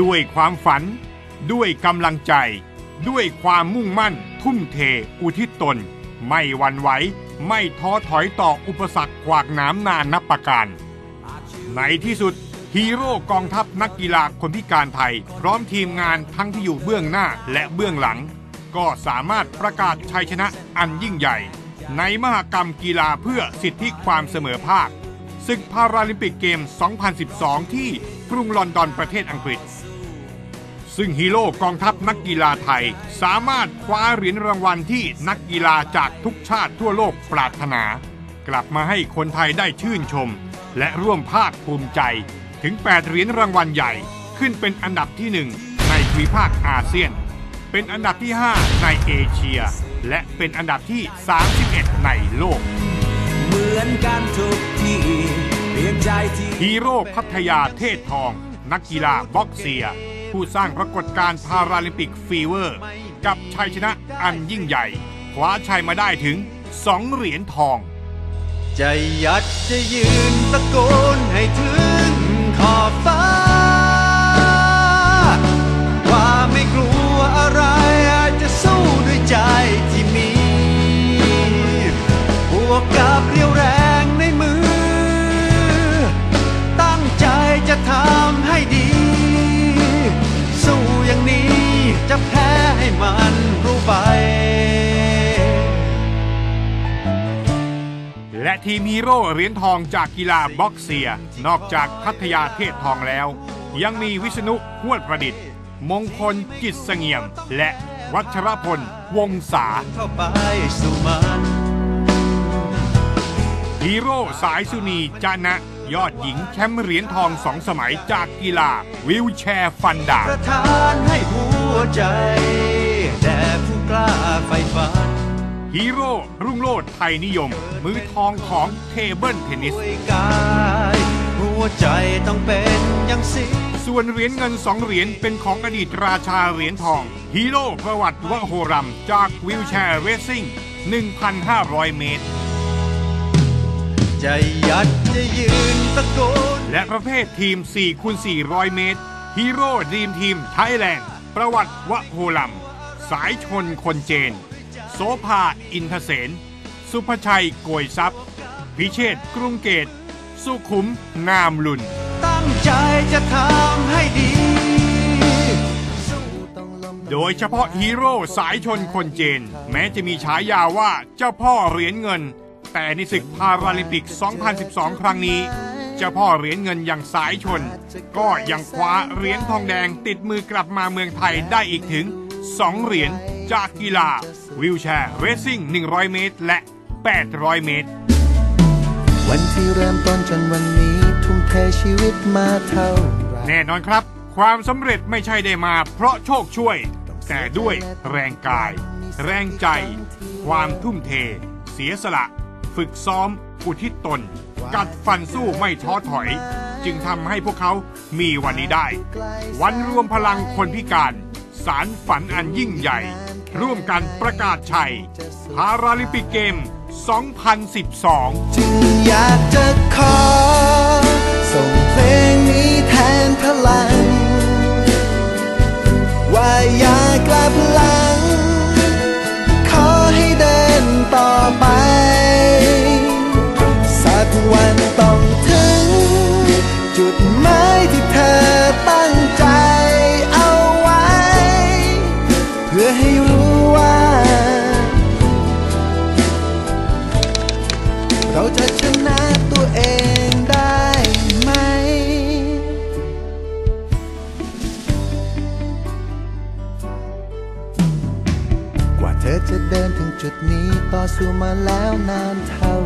ด้วยความฝัน ด้วยกำลังใจ ด้วยความมุ่งมั่น ทุ่มเท อุทิศตน ไม่หวั่นไหว ไม่ท้อถอยต่ออุปสรรคขวากน้ำนานนับประการ ในที่สุดฮีโร่กองทัพนักกีฬาคนพิการไทย พร้อมทีมงานทั้งที่อยู่เบื้องหน้าและเบื้องหลัง ก็สามารถประกาศชัยชนะอันยิ่งใหญ่ ในมหกรรมกีฬาเพื่อสิทธิความเสมอภาค ศึกพาราลิมปิกเกมส์ 2012 ที่กรุงลอนดอนประเทศอังกฤษ ซึ่งฮีโร่กองทัพนักกีฬาไทย สามารถคว้าเหรียญรางวัลที่นักกีฬาจากทุกชาติทั่วโลกปรารถนา กลับมาให้คนไทยได้ชื่นชม และร่วมภาคภูมิใจถึง 8 เหรียญรางวัลใหญ่ ขึ้นเป็นอันดับที่ 1 ในภูมิภาคอาเซียน เป็นอันดับที่ 5 ในเอเชีย และเป็นอันดับที่ 31 ในโลก เหมือนกันทุก ฮีโร่พัทยาเทศทอง นักกีฬาบ็อกเซีย ผู้สร้างปรากฏการณ์พาราลิมปิกฟีเวอร์ กับชัยชนะอันยิ่งใหญ่คว้าชัยมาได้ถึง 2 เหรียญทองจะยัดจะยืนตะโกน และทีมฮีโร่เหรียญทองจากกีฬาบอคเซีย นอกจากพัทยาเทศทองแล้ว ยังมีวิษณุ ฮวดประดิษฐ์ มงคลจิตเสงี่ยม และวัชรพล วงษาฮีโร่สายสุนีย์ จ๊ะนะ ยอดหญิงแชมป์เหรียญทองสองสมัยจากกีฬาวีลแชร์ฟันดาบประทานให้หัวใจแด่ผู้กล้าไฟฝัน ฮีโร่รุ่งโรจน์ไทยนิยม มือทองของเทเบิลเทนนิสด้วยกายหัวใจต้องเป็นอย่างสิส่วนเหรียญเงินสองเหรียญเป็นของอดีตราชาเหรียญทอง ฮีโร่ประวัติวโหรัมจากวิวแชร์เรซซิ่ง 1,500 เมตรจะยัดจะยืนตะโกนและประเภททีม4คูณ400 เมตร ฮีโร่ดรีมทีมไทยแลนด์ ประวัติ วะโฮรัมย์ สายชล คนเจน โสภาอินทเสน ศุภชัยโกยทรัพย์ พิเชษฐ์กรุงเกตุ สุขุมงามลุน ตั้งใจจะทำให้ดี โดยเฉพาะฮีโร่สายชล คนเจน แม้จะมีฉายาว่าเจ้าพ่อเหรียญเงิน แต่ในศึกพาราลิมปิก 2012 ครั้งนี้เจ้าพ่อเหรียญเงินอย่างสายชน ก็ยังคว้าเหรียญทองแดงติดมือกลับมาเมืองไทยได้อีกถึง 2 เหรียญ จากกีฬาวิวแชร์เรซซิ่ง 100 เมตร และ 800 เมตร วันที่เริ่มต้นจนวันนี้ทุ่มเทชีวิตมาเท่าไหรแน่นอนครับ ความสำเร็จไม่ใช่ได้มา เพราะโชคช่วย แต่ด้วยแรงกาย แรงใจ ความทุ่มเท เสียสละ ฝึกซ้อม อุทิศตน กัดฟันสู้ไม่ท้อถอย จึงทำให้พวกเขามีวันนี้ได้ วันรวมพลังคนพิการ สารฝันอันยิ่งใหญ่ ร่วมกันประกาศชัยพาราลิมปิกเกม 2012 จึงอยากจะขอส่งเพลงนี้แทน ธอจะเดินถึงจุดนี้ต่อสู้มาแล้วนานเท่า